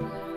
Bye.